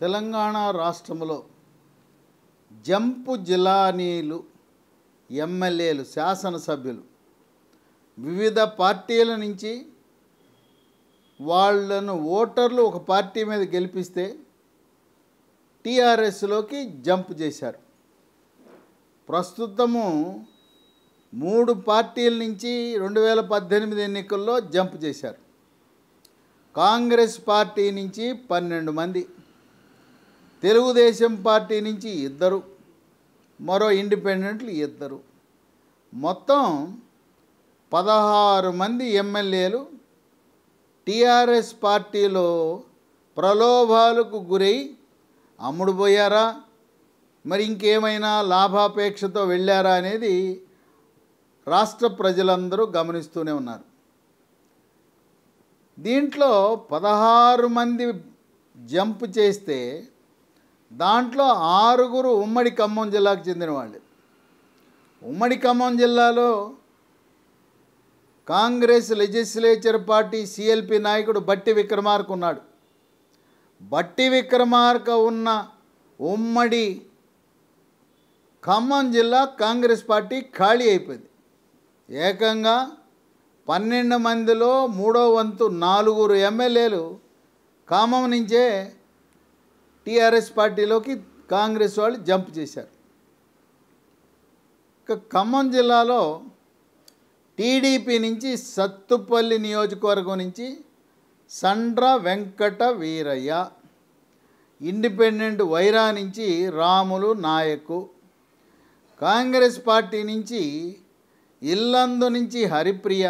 తెలంగాణ రాష్ట్రంలో జంపు జిలానీలు ఎమ్మెల్యేలు శాసనసభ్యులు వివిధ పార్టీల నుంచి వాళ్ళను ఓటర్లు ఒక పార్టీ మీద గెలిపిస్తే టీఆర్ఎస్లోకి జంప్ చేశారు. ప్రస్తుతము మూడు పార్టీల నుంచి రెండు వేల పద్దెనిమిది ఎన్నికల్లో జంప్ చేశారు. కాంగ్రెస్ పార్టీ నుంచి పన్నెండు మంది. తెలుగుదేశం పార్టీ నుంచి ఇద్దరు మరో ఇండిపెండెంట్లు ఇద్దరు. మొత్తం పదహారు మంది ఎమ్మెల్యేలు టీఆర్ఎస్ పార్టీలో ప్రలోభాలకు గురై అమ్ముడుపోయారా మరి ఇంకేమైనా లాభాపేక్షతో వెళ్ళారా అనేది రాష్ట్ర ప్రజలందరూ గమనిస్తూనే ఉన్నారు. దీంట్లో పదహారు మంది జంప్ చేస్తే దాంట్లో ఆరుగురు ఉమ్మడి ఖమ్మం జిల్లాకు చెందిన వాళ్ళు ఉమ్మడి ఖమ్మం జిల్లాలో కాంగ్రెస్ లెజిస్లేచర్ పార్టీ సిఎల్పి నాయకుడు బట్టి విక్రమార్క ఉన్నాడు. బట్టి విక్రమార్క ఉన్న ఉమ్మడి ఖమ్మం జిల్లా కాంగ్రెస్ పార్టీ ఖాళీ అయిపోయింది. ఏకంగా పన్నెండు మందిలో మూడో వంతు నాలుగురు ఎమ్మెల్యేలు ఖమ్మం నుంచే టీఆర్ఎస్ పార్టీలోకి కాంగ్రెస్ వాళ్ళు జంప్ చేశారు. ఇక ఖమ్మం జిల్లాలో టీడీపీ నుంచి సత్తుపల్లి నియోజకవర్గం నుంచి సండ్ర వెంకట వీరయ్య ఇండిపెండెంట్ వైరా నుంచి రాములు నాయకు కాంగ్రెస్ పార్టీ నుంచి ఇల్లందు నుంచి హరిప్రియ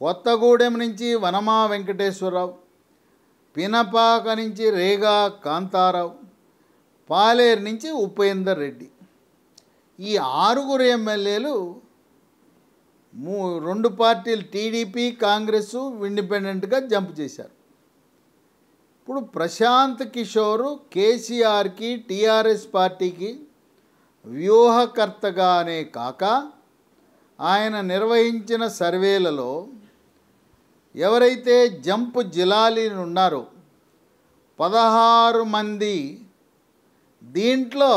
కొత్తగూడెం నుంచి వనమా వెంకటేశ్వరరావు పినపాక నుంచి రేగా కాంతారావు పాలేరు నుంచి ఉపేందర్ రెడ్డి. ఈ ఆరుగురు ఎమ్మెల్యేలు మూ రెండు పార్టీలు టీడీపీ కాంగ్రెస్ ఇండిపెండెంట్గా జంప్ చేశారు. ఇప్పుడు ప్రశాంత్ కిషోరు కేసీఆర్కి టీఆర్ఎస్ పార్టీకి వ్యూహకర్తగానే కాక ఆయన నిర్వహించిన సర్వేలలో ఎవరైతే జంప్ జిలాలీలు ఉన్నారో పదహారు మంది దీంట్లో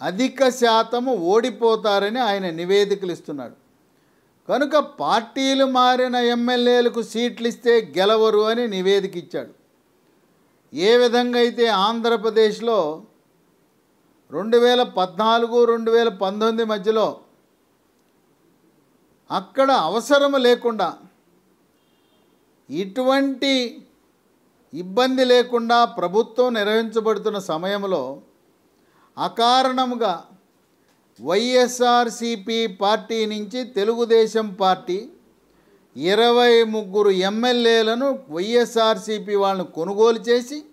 అధిక శాతము ఓడిపోతారని ఆయన నివేదికలు ఇస్తున్నాడు. కనుక పార్టీలు మారిన ఎమ్మెల్యేలకు సీట్లు ఇస్తే గెలవరు అని నివేదిక ఇచ్చాడు. ఏ విధంగా అయితే ఆంధ్రప్రదేశ్లో రెండు వేల పద్నాలుగు రెండు వేల పంతొమ్మిది మధ్యలో అక్కడ అవసరం లేకుండా ఇటువంటి ఇబ్బంది లేకుండా ప్రభుత్వం నిర్వహించబడుతున్న సమయంలో అకారణముగా వైఎస్ఆర్సిపి పార్టీ నుంచి తెలుగుదేశం పార్టీ ఇరవై ముగ్గురు ఎమ్మెల్యేలను వైఎస్ఆర్సిపి వాళ్ళను కొనుగోలు చేసి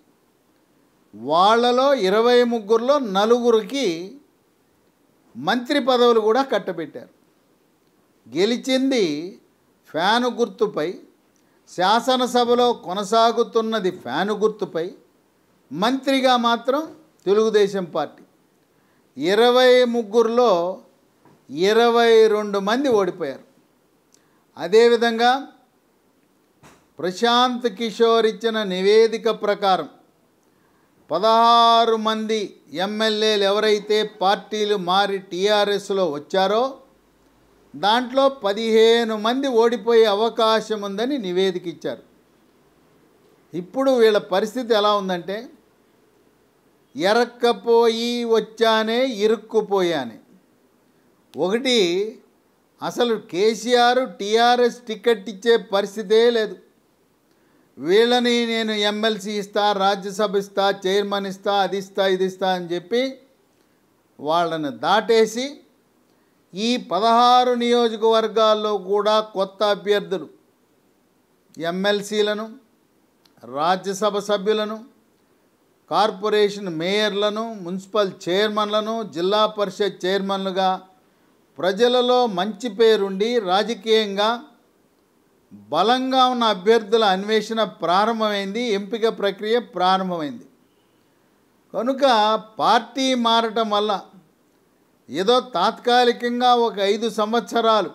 వాళ్ళలో ఇరవై ముగ్గురులో నలుగురికి మంత్రి పదవులు కూడా కట్టబెట్టారు. గెలిచింది ఫ్యాను గుర్తుపై శాసనసభలో కొనసాగుతున్నది ఫ్యాను గుర్తుపై మంత్రిగా మాత్రం తెలుగుదేశం పార్టీ. ఇరవై ముగ్గురులో ఇరవై రెండు మంది ఓడిపోయారు. అదేవిధంగా ప్రశాంత్ కిషోర్ ఇచ్చిన నివేదిక ప్రకారం పదహారు మంది ఎమ్మెల్యేలు ఎవరైతే పార్టీలు మారి టీఆర్ఎస్లో వచ్చారో దాంట్లో పదిహేను మంది ఓడిపోయే అవకాశం ఉందని నివేదిక ఇచ్చారు ఇప్పుడు వీళ్ళ పరిస్థితి ఎలా ఉందంటే ఎరక్కపోయి వచ్చానే ఇరుక్కుపోయానే. ఒకటి అసలు కేసీఆర్ టీఆర్ఎస్ టికెట్ ఇచ్చే పరిస్థితే లేదు. వీళ్ళని నేను ఎమ్మెల్సీ ఇస్తా రాజ్యసభ ఇస్తా చైర్మన్ ఇస్తా అది ఇస్తా ఇది ఇస్తా అని చెప్పి వాళ్ళని దాటేసి ఈ పదహారు నియోజకవర్గాల్లో కూడా కొత్త అభ్యర్థులు ఎమ్మెల్సీలను రాజ్యసభ సభ్యులను కార్పొరేషన్ మేయర్లను మున్సిపల్ చైర్మన్లను జిల్లా పరిషత్ చైర్మన్లుగా ప్రజలలో మంచి పేరుండి రాజకీయంగా బలంగా ఉన్న అభ్యర్థుల అన్వేషణ ప్రారంభమైంది ఎంపిక ప్రక్రియ ప్రారంభమైంది. కనుక పార్టీ మారటం వల్ల ఏదో తాత్కాలికంగా ఒక ఐదు సంవత్సరాలు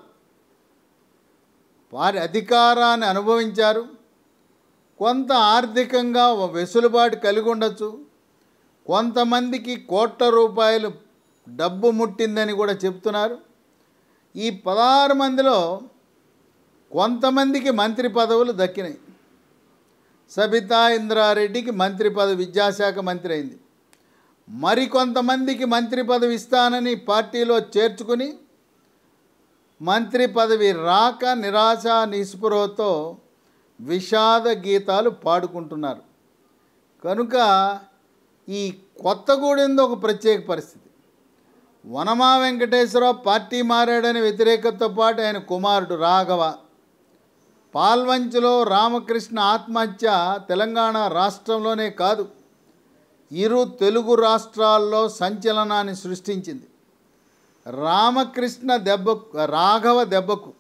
వారి అధికారాన్ని అనుభవించారు. కొంత ఆర్థికంగా వెసులుబాటు కలిగి ఉండొచ్చు. కొంతమందికి కోట్ల రూపాయలు డబ్బు ముట్టిందని కూడా చెప్తున్నారు. ఈ పదహారు మందిలో కొంతమందికి మంత్రి పదవులు దక్కినాయి. సబితా ఇంద్రారెడ్డికి మంత్రి పదవి విద్యాశాఖ మంత్రి అయింది. మరికొంతమందికి మంత్రి పదవి ఇస్తానని పార్టీలో చేర్చుకుని మంత్రి పదవి రాక నిరాశ నిస్పృహతో విషాద గీతాలు పాడుకుంటున్నారు. కనుక ఈ కొత్తగూడెంది ఒక ప్రత్యేక పరిస్థితి. వనమా వెంకటేశ్వరరావు పార్టీ మారాడని వ్యతిరేకతతో పాటు ఆయన కుమారుడు రాఘవ పాల్వంచులో రామకృష్ణ ఆత్మహత్య తెలంగాణ రాష్ట్రంలోనే కాదు ఇరు తెలుగు రాష్ట్రాల్లో సంచలనాన్ని సృష్టించింది. రామకృష్ణ దెబ్బ రాఘవ దెబ్బకు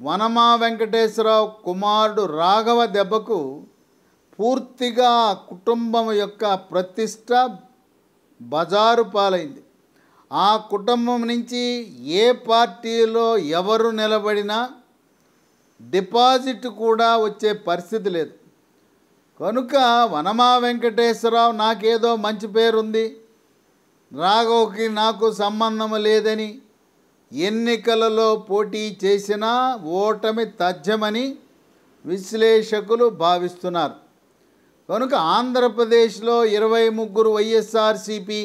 వనమా వెంకటేశ్వరరావు కుమారుడు రాఘవ దెబ్బకు పూర్తిగా ఆ కుటుంబం యొక్క ప్రతిష్ట బజారు పాలైంది. ఆ కుటుంబం నుంచి ఏ పార్టీలో ఎవరు నిలబడినా డిపాజిట్ కూడా వచ్చే పరిస్థితి లేదు. కనుక వనమా వెంకటేశ్వరరావు నాకేదో మంచి పేరుంది. రాఘవ్కి నాకు సంబంధం లేదని ఎన్నికలలో పోటీ చేసినా ఓటమి తథ్యమని విశ్లేషకులు భావిస్తున్నారు. కనుక ఆంధ్రప్రదేశ్లో ఇరవై ముగ్గురు వైఎస్ఆర్సిపి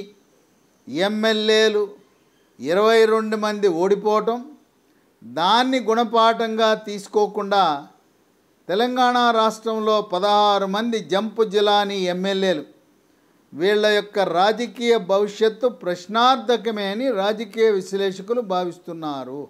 ఎమ్మెల్యేలు ఇరవై రెండు మంది ఓడిపోవటం దాన్ని గుణపాఠంగా తీసుకోకుండా తెలంగాణ రాష్ట్రంలో పదహారు మంది జంపు జిలాని ఎమ్మెల్యేలు. వీళ్ళ యొక్క రాజకీయ భవిష్యత్తు ప్రశ్నార్థకమే అని రాజకీయ విశ్లేషకులు భావిస్తున్నారు.